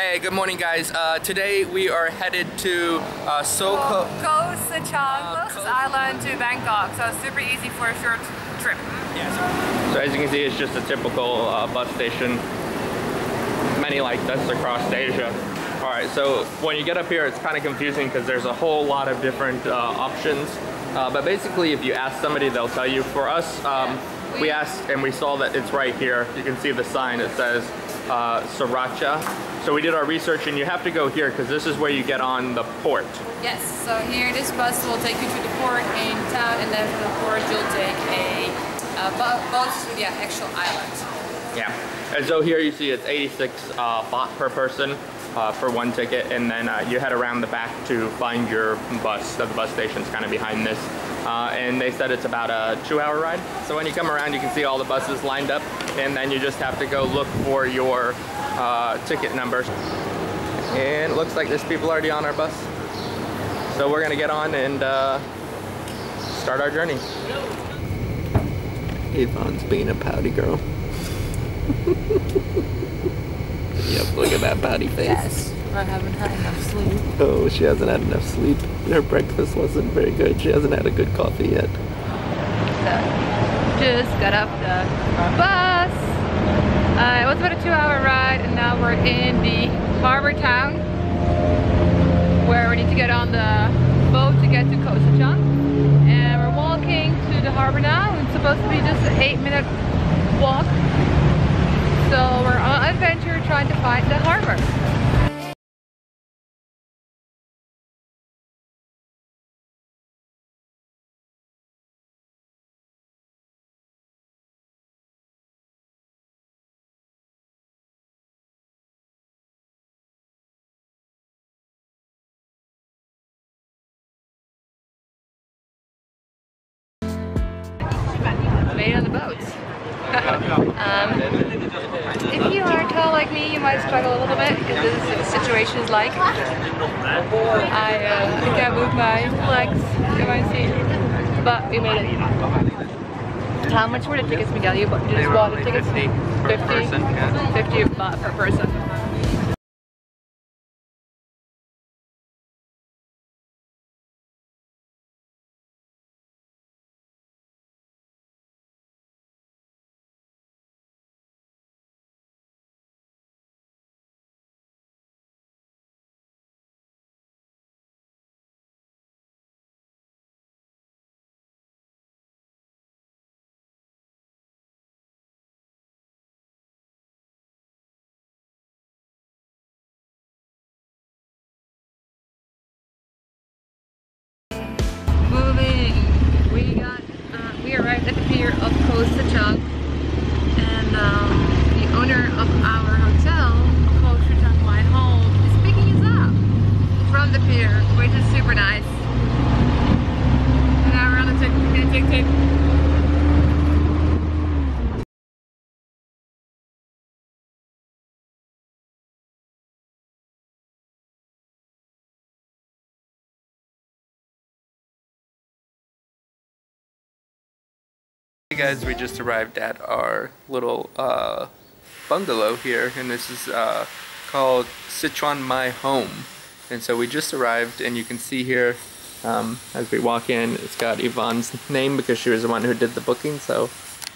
Hey, good morning, guys. Uh, today we are headed to uh, Soko. Koh Sichang, closest island to Bangkok, so it's super easy for a short trip. Yes. So as you can see, it's just a typical uh, bus station. Many like this across Asia. All right, so when you get up here, it's kind of confusing because there's a whole lot of different uh, options. Uh, but basically, if you ask somebody, they'll tell you. For us, um, we asked and we saw that it's right here. You can see the sign. It says uh, Sriracha. So we did our research and you have to go here because this is where you get on the port. Yes, so here this bus will take you to the port in town and then from the port you'll take a uh, boat to the actual island. Yeah, and so here you see it's 86 uh, baht per person uh, for one ticket and then uh, you head around the back to find your bus. So the bus station's kind of behind this. Uh, and they said it's about a two hour ride. So when you come around, you can see all the buses lined up and then you just have to go look for your uh, ticket numbers. And it looks like there's people already on our bus. So we're gonna get on and uh, start our journey. Yvonne's being a pouty girl. yep, look at that pouty face. Yes, I haven't had enough sleep. Oh, she hasn't had enough sleep. Her breakfast wasn't very good. She hasn't had a good coffee yet. So, just got off the bus. Uh, it was about a two hour ride and now we're in the harbor town where we need to get on the boat to get to Koh Sichang. And we're walking to the harbor now. It's supposed to be just an eight minute walk. So we're on an adventure trying to find the harbor. Boats. um, if you are tall like me, you might struggle a little bit because this is what the situation is like. I uh, can't move my legs in my seat, but we made it. How much were the tickets, Miguel? You bought- just bought the tickets? 50 per 50? person, 50 baht per person. волосся guys, we just arrived at our little uh, bungalow here, and this is uh, called Sichang My Home. And so we just arrived, and you can see here um, as we walk in, it's got Yvonne's name because she was the one who did the booking. So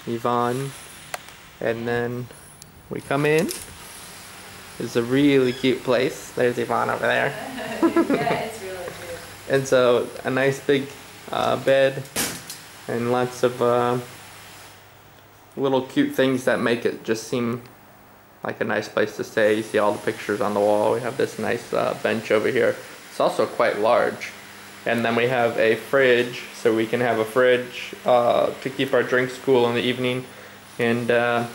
Yvonne, and then we come in. It's a really cute place. There's Yvonne over there. yeah, it's really cute. And so a nice big uh, bed and lots of uh, little cute things that make it just seem like a nice place to stay. You see all the pictures on the wall. We have this nice uh, bench over here. It's also quite large. And then we have a fridge, so we can have a fridge uh, to keep our drinks cool in the evening. And uh,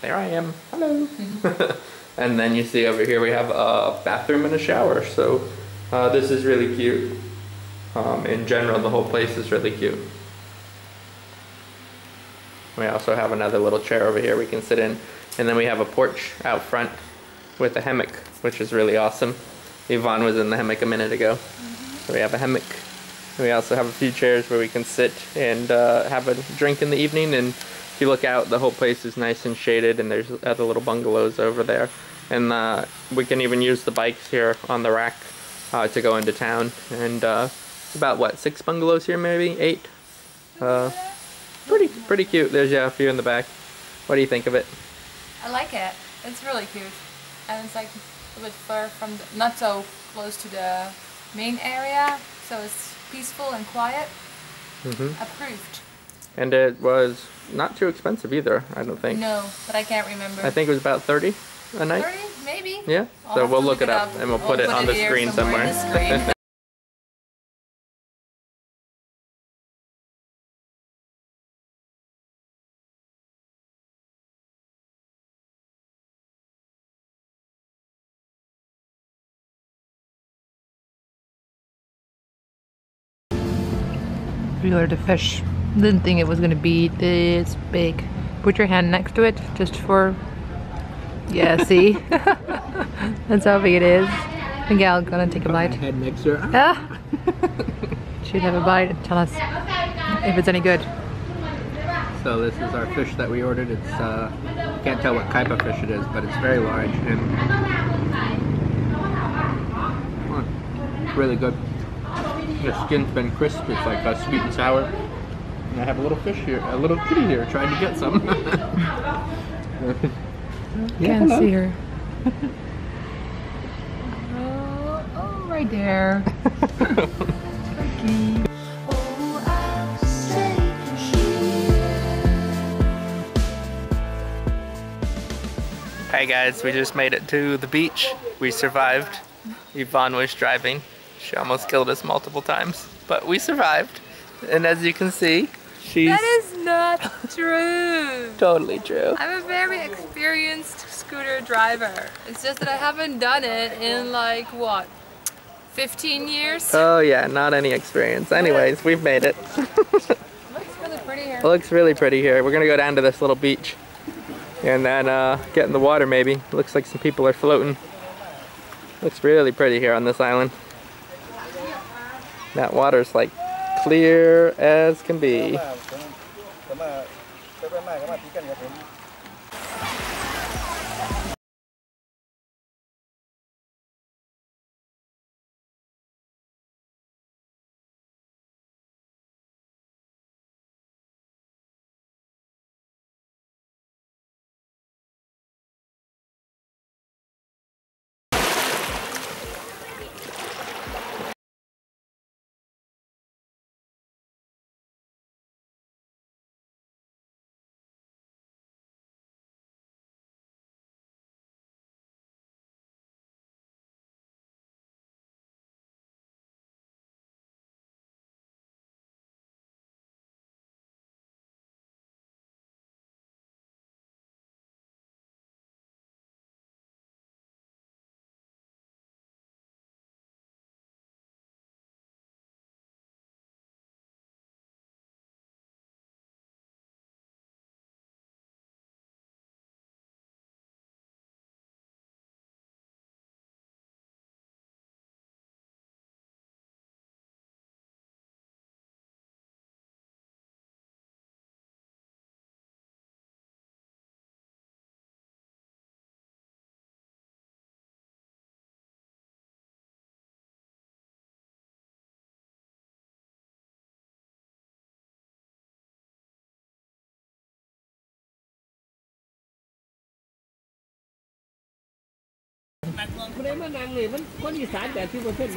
there I am. Hello. and then you see over here we have a bathroom and a shower. So uh, this is really cute. Um, in general, the whole place is really cute. We also have another little chair over here we can sit in. And then we have a porch out front with a hammock, which is really awesome. Yvonne was in the hammock a minute ago. So we have a hammock. We also have a few chairs where we can sit and uh, have a drink in the evening. And if you look out, the whole place is nice and shaded, and there's other little bungalows over there. and uh, we can even use the bikes here on the rack uh, to go into town. And uh, about what six bungalows here, maybe eight. Pretty pretty cute. There's yeah a few in the back. What do you think of it? I like it. It's really cute. And it's like a bit far from, the, not so close to the main area. So it's peaceful and quiet. hmm Approved. And it was not too expensive either. I don't think. No, but I can't remember. I think it was about thirty a night. 30, maybe? Yeah. I'll so we'll look, it up, and we'll put it on the screen somewhere somewhere. the screen. Reeler the fish. Didn't think it was gonna be this big. Put your hand next to it just for. Yeah, see? That's how big it is. Miguel, gonna take a bite. Head next to her. Ah! Should have a bite and tell us if it's any good. So this is our fish that we ordered. It's uh, can't tell what type of fish it is, but it's very large and really good. The skin's been crisp. It's like uh, sweet and sour. And I have a little fish here, a little kitty here, trying to get some. Yeah, Can't hello. see her. oh, oh, right there. Turkey. Oh, I'll stay here. Hey guys, we just made it to the beach. We survived. Yvonne was driving. She almost killed us multiple times, but we survived. And as you can see, she's That is not true. totally true. I'm a very experienced scooter driver. It's just that I haven't done it in like what, 15 years? Oh yeah, not any experience. Anyways, we've made it. Looks really pretty here. It looks really pretty here. We're gonna go down to this little beach and then uh, get in the water maybe. Looks like some people are floating. Looks really pretty here on this island. That water's like clear as can be.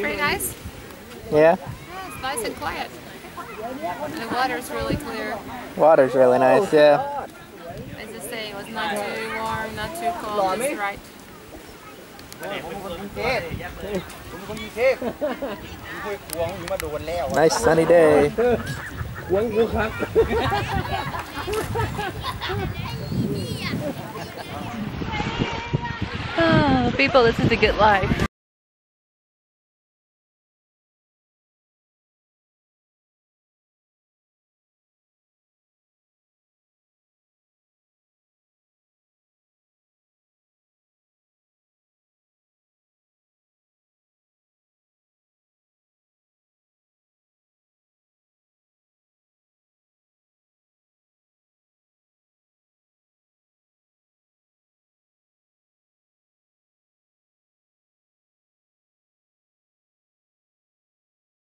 Pretty nice. Yeah. yeah it's nice and quiet. The water's really clear. Water's really nice, yeah. As I say, it was not too warm, not too cold, it's right. nice sunny day. People, this is a good life.